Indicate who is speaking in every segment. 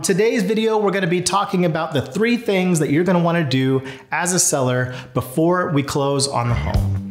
Speaker 1: Today's video, we're going to be talking about the three things that you're going to want to do as a seller before we close on the home.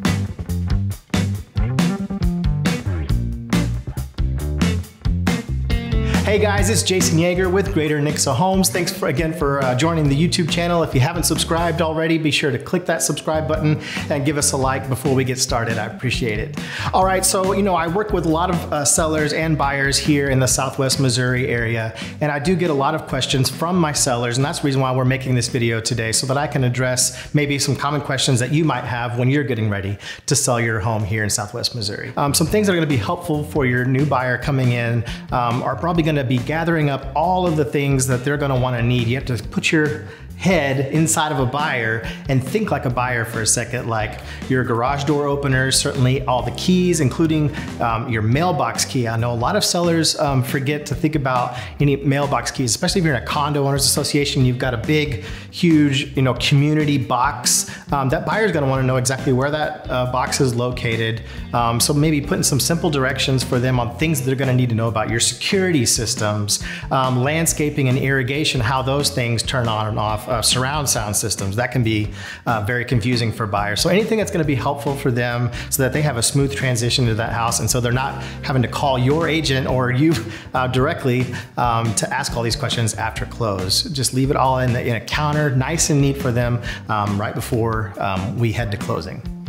Speaker 1: Hey guys, it's Jason Yeager with Greater Nixa Homes. Thanks for, again for uh, joining the YouTube channel. If you haven't subscribed already, be sure to click that subscribe button and give us a like before we get started. I appreciate it. All right, so you know I work with a lot of uh, sellers and buyers here in the Southwest Missouri area, and I do get a lot of questions from my sellers, and that's the reason why we're making this video today, so that I can address maybe some common questions that you might have when you're getting ready to sell your home here in Southwest Missouri. Um, some things that are going to be helpful for your new buyer coming in um, are probably going to be gathering up all of the things that they're going to want to need. You have to put your head inside of a buyer and think like a buyer for a second, like your garage door openers, certainly all the keys, including um, your mailbox key. I know a lot of sellers um, forget to think about any mailbox keys, especially if you're in a condo owners association, you've got a big, huge, you know, community box. Um, that buyer's gonna wanna know exactly where that uh, box is located. Um, so maybe putting some simple directions for them on things that they're gonna need to know about your security systems, um, landscaping and irrigation, how those things turn on and off uh, surround sound systems. That can be uh, very confusing for buyers. So anything that's going to be helpful for them so that they have a smooth transition to that house and so they're not having to call your agent or you uh, directly um, to ask all these questions after close. Just leave it all in, the, in a counter, nice and neat for them um, right before um, we head to closing.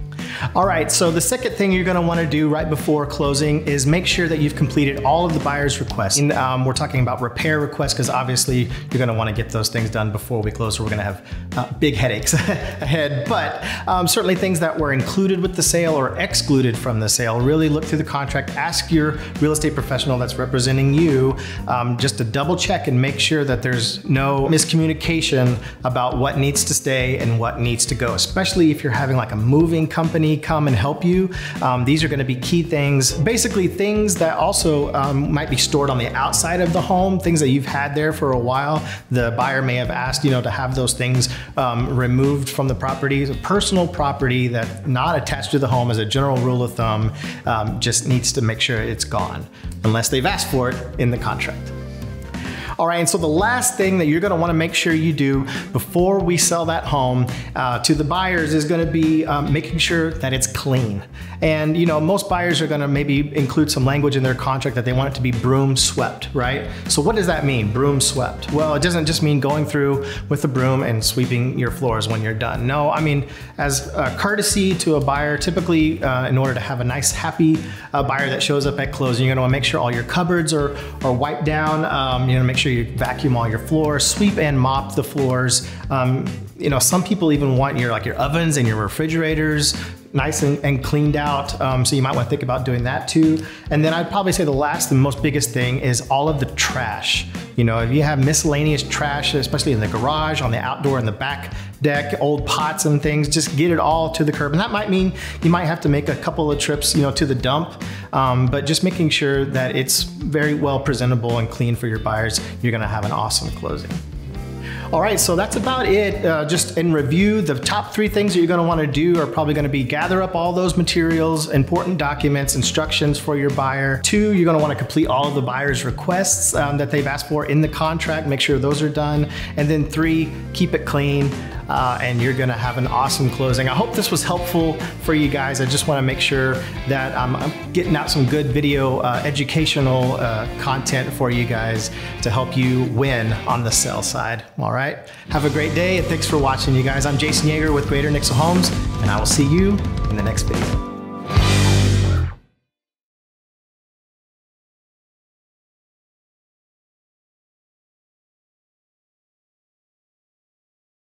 Speaker 1: All right, so the second thing you're gonna wanna do right before closing is make sure that you've completed all of the buyer's requests. And, um, we're talking about repair requests because obviously you're gonna wanna get those things done before we close or we're gonna have uh, big headaches ahead. But um, certainly things that were included with the sale or excluded from the sale, really look through the contract, ask your real estate professional that's representing you um, just to double check and make sure that there's no miscommunication about what needs to stay and what needs to go, especially if you're having like a moving company come and help you. Um, these are gonna be key things, basically things that also um, might be stored on the outside of the home, things that you've had there for a while. The buyer may have asked, you know, to have those things um, removed from the property. A personal property that not attached to the home as a general rule of thumb um, just needs to make sure it's gone, unless they've asked for it in the contract. All right, and so the last thing that you're gonna wanna make sure you do before we sell that home uh, to the buyers is gonna be um, making sure that it's clean. And you know, most buyers are gonna maybe include some language in their contract that they want it to be broom swept, right? So what does that mean, broom swept? Well, it doesn't just mean going through with a broom and sweeping your floors when you're done. No, I mean, as a courtesy to a buyer, typically uh, in order to have a nice, happy uh, buyer that shows up at closing, you're gonna wanna make sure all your cupboards are, are wiped down, um, you know, make sure you vacuum all your floors, sweep and mop the floors. Um, you know, some people even want your like your ovens and your refrigerators nice and, and cleaned out. Um, so you might want to think about doing that too. And then I'd probably say the last and most biggest thing is all of the trash. You know, if you have miscellaneous trash, especially in the garage, on the outdoor, in the back deck, old pots and things, just get it all to the curb. And that might mean you might have to make a couple of trips, you know, to the dump, um, but just making sure that it's very well presentable and clean for your buyers, you're gonna have an awesome closing. All right, so that's about it. Uh, just in review, the top three things that you're gonna wanna do are probably gonna be gather up all those materials, important documents, instructions for your buyer. Two, you're gonna wanna complete all of the buyer's requests um, that they've asked for in the contract, make sure those are done. And then three, keep it clean uh, and you're gonna have an awesome closing. I hope this was helpful for you guys. I just wanna make sure that I'm getting out some good video uh, educational uh, content for you guys to help you win on the sell side. All right, have a great day and thanks for watching you guys. I'm Jason Yeager with Greater Nixa Homes and I will see you in the next video.